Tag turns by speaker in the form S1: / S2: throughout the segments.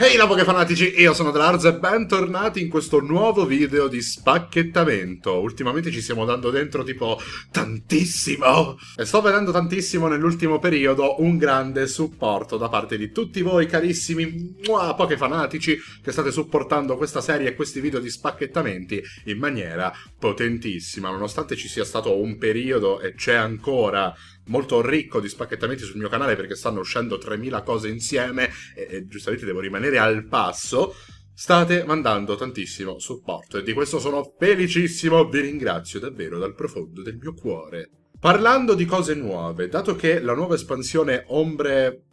S1: Hey, Poké fanatici, io sono Drarz e bentornati in questo nuovo video di spacchettamento. Ultimamente ci stiamo dando dentro tipo tantissimo e sto vedendo tantissimo nell'ultimo periodo un grande supporto da parte di tutti voi carissimi Poké fanatici che state supportando questa serie e questi video di spacchettamenti in maniera potentissima. Nonostante ci sia stato un periodo e c'è ancora molto ricco di spacchettamenti sul mio canale perché stanno uscendo 3000 cose insieme e, e giustamente devo rimanere al passo. State mandando tantissimo supporto e di questo sono felicissimo, vi ringrazio davvero dal profondo del mio cuore. Parlando di cose nuove, dato che la nuova espansione Ombre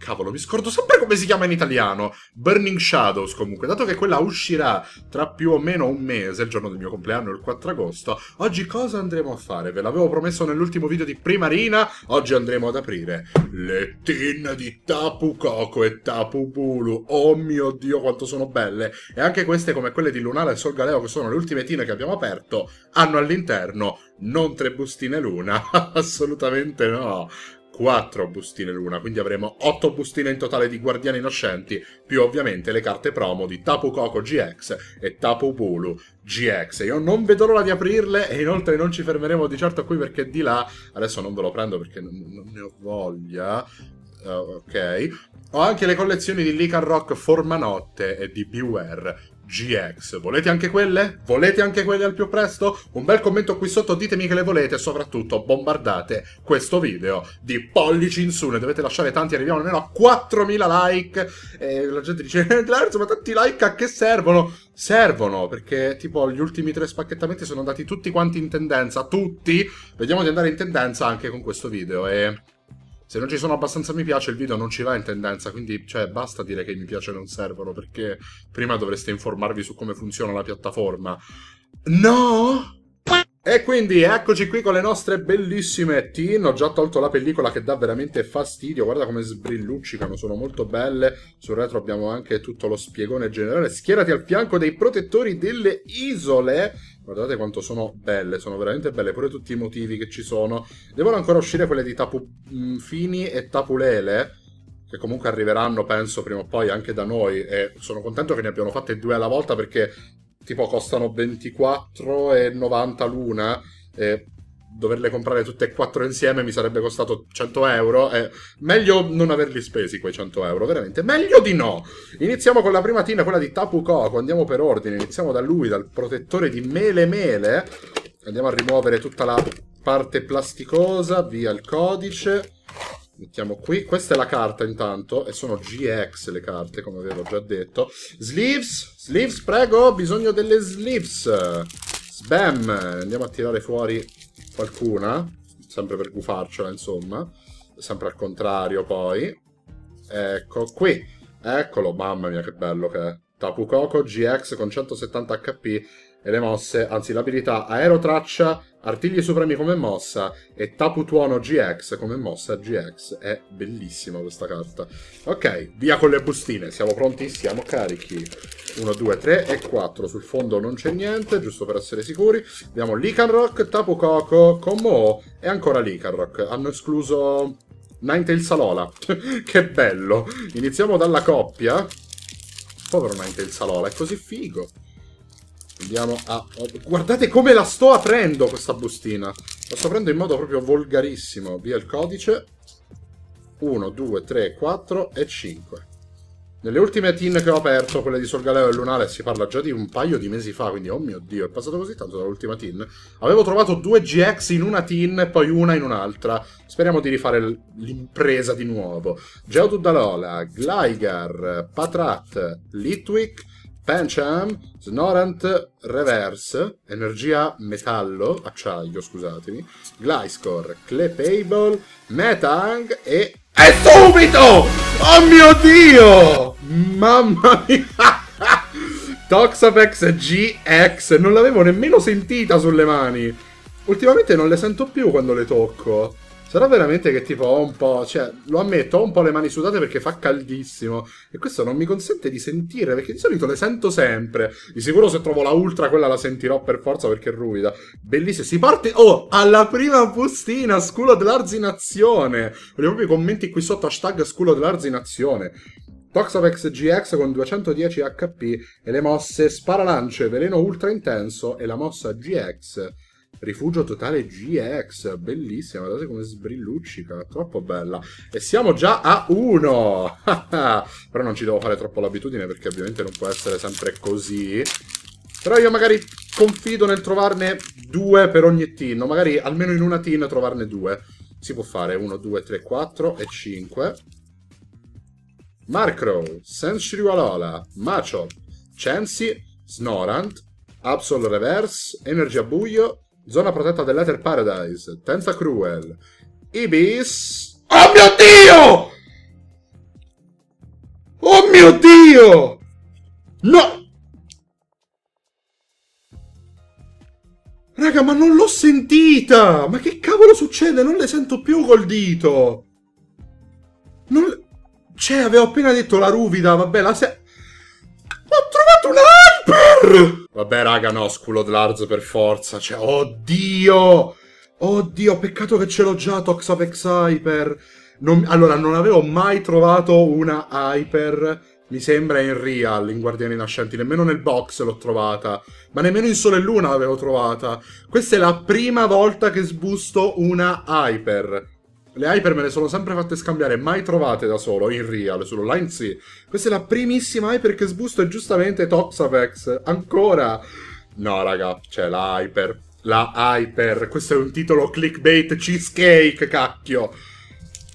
S1: Cavolo, mi scordo sempre come si chiama in italiano. Burning Shadows, comunque. Dato che quella uscirà tra più o meno un mese, il giorno del mio compleanno, il 4 agosto, oggi cosa andremo a fare? Ve l'avevo promesso nell'ultimo video di Primarina, oggi andremo ad aprire le tin di Tapu Koko e Tapu Bulu. Oh mio Dio, quanto sono belle! E anche queste, come quelle di Lunala e Sol Galeo, che sono le ultime tin che abbiamo aperto, hanno all'interno non tre bustine l'una. Assolutamente no. 4 bustine l'una, quindi avremo 8 bustine in totale di Guardiani Innocenti, più ovviamente le carte promo di Tapu Koko GX e Tapu Bulu GX. Io non vedo l'ora di aprirle e inoltre non ci fermeremo di certo qui perché di là, adesso non ve lo prendo perché non, non ne ho voglia, uh, ok, ho anche le collezioni di Lican Rock Formanotte e di Beware GX. Volete anche quelle? Volete anche quelle al più presto? Un bel commento qui sotto, ditemi che le volete e soprattutto bombardate questo video di pollici in su. Ne dovete lasciare tanti, arriviamo almeno a 4000 like. E la gente dice, Larzo, ma tanti like a che servono? Servono, perché tipo gli ultimi tre spacchettamenti sono andati tutti quanti in tendenza, tutti. Vediamo di andare in tendenza anche con questo video e... Se non ci sono abbastanza mi piace, il video non ci va in tendenza, quindi cioè, basta dire che i mi piace non servono, perché prima dovreste informarvi su come funziona la piattaforma. No! E quindi eccoci qui con le nostre bellissime tin, ho già tolto la pellicola che dà veramente fastidio, guarda come sbrilluccicano, sono molto belle, sul retro abbiamo anche tutto lo spiegone generale, schierati al fianco dei protettori delle isole, Guardate quanto sono belle, sono veramente belle, pure tutti i motivi che ci sono. Devono ancora uscire quelle di Tapu mm, Fini e Tapu Lele, che comunque arriveranno, penso, prima o poi anche da noi. E sono contento che ne abbiano fatte due alla volta perché tipo costano 24,90 l'una. E doverle comprare tutte e quattro insieme mi sarebbe costato 100 euro. E meglio non averli spesi quei 100 euro, veramente. Meglio di no. Iniziamo con la prima tina, quella di Tapu Koko. Andiamo per ordine. Iniziamo da lui, dal protettore di Mele Mele. Andiamo a rimuovere tutta la parte plasticosa. Via il codice. Mettiamo qui. Questa è la carta intanto. E sono GX le carte, come avevo già detto. Sleeves. Sleeves, prego. Bisogno delle sleeves. Sbam. Andiamo a tirare fuori qualcuna, sempre per gufarcela insomma, sempre al contrario poi. Ecco qui, eccolo, mamma mia che bello che è. Tapu Koko GX con 170 HP e le mosse, anzi l'abilità Aerotraccia, Artigli Supremi come mossa e Tapu Tuono GX come mossa GX. È bellissima questa carta. Ok, via con le bustine, siamo pronti? Siamo carichi. 1, 2, 3 e 4. Sul fondo non c'è niente, giusto per essere sicuri. Abbiamo Licanrock, Tapu Koko, Como e ancora Licanrock. Hanno escluso Ninetales Alola. che bello! Iniziamo dalla coppia. Povero Ninetales Alola, è così figo. Andiamo a... Guardate come la sto aprendo questa bustina. La sto aprendo in modo proprio volgarissimo. Via il codice. 1, 2, 3, 4 e 5. Nelle ultime tin che ho aperto, quelle di Solgaleo e Lunale, si parla già di un paio di mesi fa, quindi oh mio dio, è passato così tanto dall'ultima tin. Avevo trovato due GX in una tin e poi una in un'altra. Speriamo di rifare l'impresa di nuovo. Geoduddalola, Gligar, Patrat, Litwick, Pancham, Snorant Reverse, Energia Metallo, Acciaio, scusatemi, Gliscor, Clepable, Metang e... E subito! Oh mio Dio! Mamma mia! Toxapex GX, non l'avevo nemmeno sentita sulle mani. Ultimamente non le sento più quando le tocco. Sarà veramente che tipo ho un po', cioè, lo ammetto, ho un po' le mani sudate perché fa caldissimo e questo non mi consente di sentire perché di solito le sento sempre. Di sicuro se trovo la ultra quella la sentirò per forza perché è ruvida. Bellissima, si parte, oh, alla prima bustina, sculo dell'arzinazione. Voglio proprio i commenti qui sotto, hashtag sculo dell'arzinazione. Toxapex GX con 210 HP e le mosse Sparalance, Veleno Ultra Intenso e la mossa GX. Rifugio totale GX, bellissima, guardate come sbrilluccica, troppo bella. E siamo già a 1! Però non ci devo fare troppo l'abitudine perché ovviamente non può essere sempre così. Però io magari confido nel trovarne due per ogni team, magari almeno in una team trovarne due. Si può fare 1, 2, 3, 4 e 5. Markrow, Senshriwalola, Machop, Chancy, Snorant, Absol Reverse, Energia Buio, Zona protetta dell'Ether Paradise, Tentacruel, Ibis... Oh mio Dio! Oh mio Dio! No! Raga, ma non l'ho sentita! Ma che cavolo succede? Non le sento più col dito! Non... Cioè, avevo appena detto la ruvida, vabbè, la se... Ho trovato un hyper! Vabbè, raga, no, sculo Lars per forza. Cioè, oddio! Oddio, peccato che ce l'ho già, Toxapex Hyper. Non... Allora, non avevo mai trovato una Hyper, mi sembra, in real, in Guardiani Nascenti. Nemmeno nel box l'ho trovata. Ma nemmeno in Sole e Luna l'avevo trovata. Questa è la prima volta che sbusto una Hyper. Le hyper me le sono sempre fatte scambiare, mai trovate da solo, in real, sull'online sì. Questa è la primissima hyper che sbusto e giustamente Toxapex. Ancora! No, raga, c'è la hyper. La hyper. Questo è un titolo clickbait cheesecake, cacchio.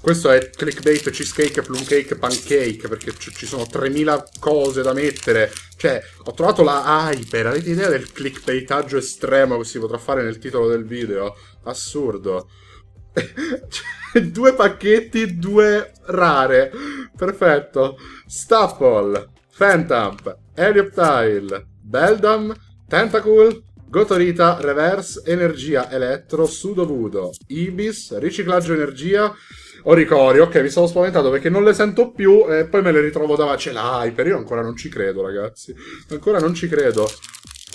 S1: Questo è clickbait cheesecake, plumcake, pancake, perché ci sono 3000 cose da mettere. Cioè, ho trovato la hyper. Avete idea del clickbaitaggio estremo che si potrà fare nel titolo del video? Assurdo. due pacchetti, due rare. Perfetto. Staffle, Phantamp, Helioptile, Beldam, Tentacool, Gotorita, Reverse, Energia, Elettro, Sudovudo, Ibis, Riciclaggio Energia, Oricori. Ok, mi stavo spaventando perché non le sento più e poi me le ritrovo davanti. Ce l'hai, per io ancora non ci credo, ragazzi. Ancora non ci credo.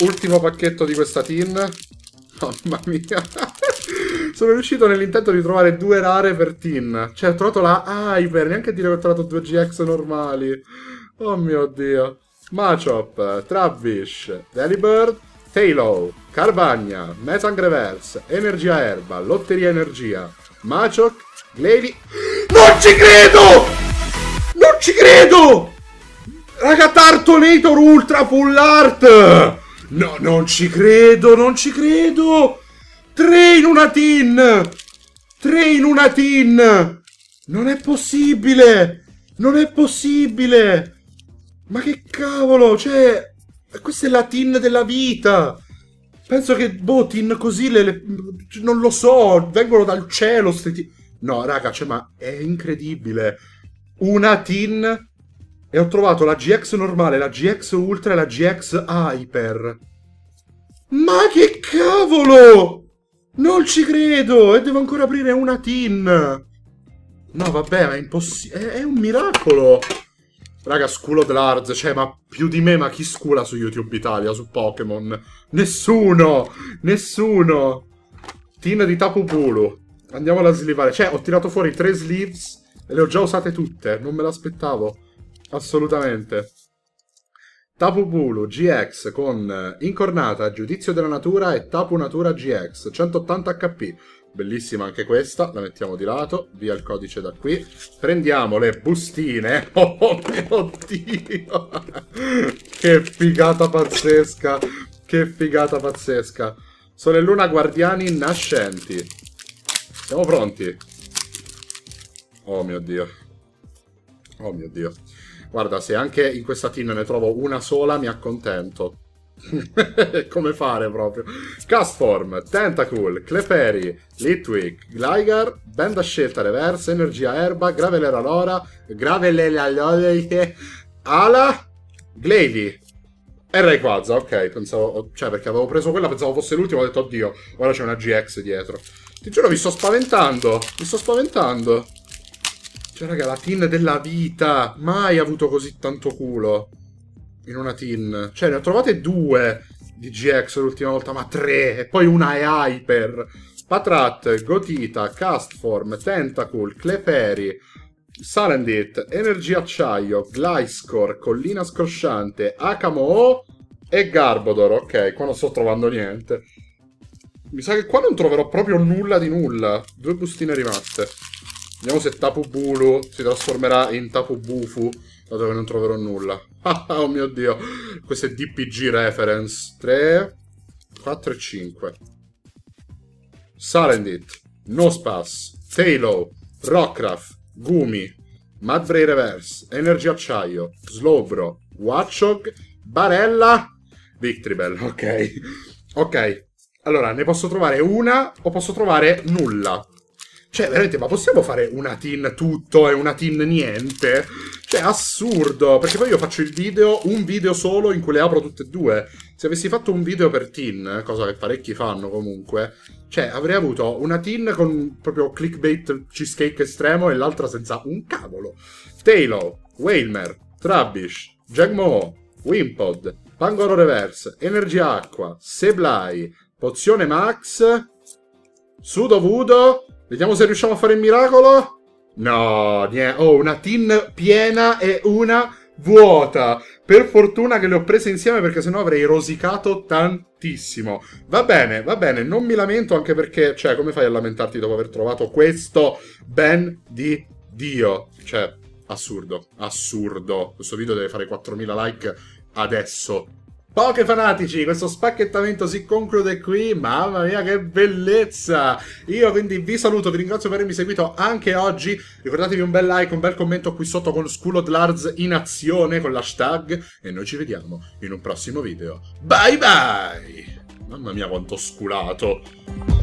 S1: Ultimo pacchetto di questa tin. Mamma mia. Sono riuscito nell'intento di trovare due rare per Tin. Cioè, ho trovato la Hyper, neanche dire che ho trovato due GX normali. Oh mio dio. Machop, Trabbish, Delibird, Tailo, Carbagna, Metang Reverse, Energia Erba, Lotteria Energia, Machok, Glady... Non ci credo! Non ci credo! Raga, Tartonator Ultra Full Art! No, non ci credo, non ci credo! Tre in una tin! Tre in una tin! Non è possibile! Non è possibile! Ma che cavolo, cioè... Questa è la tin della vita! Penso che, boh, tin così le, le, Non lo so, vengono dal cielo ste tin... No, raga, cioè, ma è incredibile. Una tin... E ho trovato la GX normale, la GX Ultra e la GX Hyper. Ma che cavolo! Non ci credo! E devo ancora aprire una tin! No, vabbè, ma è impossibile. È, è, un miracolo! Raga, sculo Dlarz, cioè, ma più di me, ma chi scula su YouTube Italia, su Pokémon? Nessuno! Nessuno! Tin di Tapu Bulu. Andiamola a slivare. Cioè, ho tirato fuori tre sleeves e le ho già usate tutte. Non me l'aspettavo. Assolutamente. Tapu Bulu GX con eh, Incornata, Giudizio della Natura e Tapu Natura GX, 180 HP. Bellissima anche questa, la mettiamo di lato, via il codice da qui. Prendiamo le bustine. Oh mio Dio! che figata pazzesca! Che figata pazzesca! Sole e Luna Guardiani Nascenti. Siamo pronti? Oh mio Dio. Oh mio Dio. Guarda, se anche in questa tin ne trovo una sola, mi accontento. Come fare proprio? Castform, Tentacool, Clefairy, Litwick, Gligar, Benda Scelta Reverse, Energia Erba, Gravelera Lora, Gravelera Ala, Glady. E Rayquaza, ok, pensavo, cioè perché avevo preso quella, pensavo fosse l'ultimo, ho detto oddio, ora c'è una GX dietro. Ti giuro, mi sto spaventando, mi sto spaventando. Cioè, raga, la tin della vita. Mai avuto così tanto culo. In una tin. Cioè, ne ho trovate due di GX l'ultima volta, ma tre. E poi una è Hyper. Patrat, Gotita, Castform, Tentacool, Clefairy, Sarendit, Energia Acciaio, Gliscor, Collina Scrosciante, Akamo e Garbodor. Ok, qua non sto trovando niente. Mi sa che qua non troverò proprio nulla di nulla. Due bustine rimaste. Vediamo se Tapu Bulu si trasformerà in Tapu Bufu, dato che non troverò nulla. oh mio dio, questo è DPG reference. 3, 4 e 5. Sarendit, Nospass, Tailo, Rockcraft, Gumi, Madbray Reverse, Energy Acciaio, Slowbro, Watchog, Barella, Victribel, ok. Ok, allora ne posso trovare una o posso trovare nulla. Cioè, veramente, ma possiamo fare una tin tutto e una tin niente? Cioè, assurdo, perché poi io faccio il video, un video solo in cui le apro tutte e due. Se avessi fatto un video per tin, cosa che parecchi fanno comunque, cioè, avrei avuto una tin con proprio clickbait cheesecake estremo e l'altra senza un cavolo. Tailo, Whalmer, Trubbish, Jagmo, Wimpod, Pangoro Reverse, Energia Acqua, Seblai, Pozione Max, Sudo Vudo. Vediamo se riusciamo a fare il miracolo. No, niente. Oh, una tin piena e una vuota. Per fortuna che le ho prese insieme perché sennò avrei rosicato tantissimo. Va bene, va bene, non mi lamento anche perché, cioè, come fai a lamentarti dopo aver trovato questo ben di Dio? Cioè, assurdo, assurdo. Questo video deve fare 4000 like adesso. Poche fanatici, questo spacchettamento si conclude qui, mamma mia che bellezza! Io quindi vi saluto, vi ringrazio per avermi seguito anche oggi, ricordatevi un bel like, un bel commento qui sotto con School of Lars in azione con l'hashtag e noi ci vediamo in un prossimo video. Bye bye! Mamma mia quanto sculato!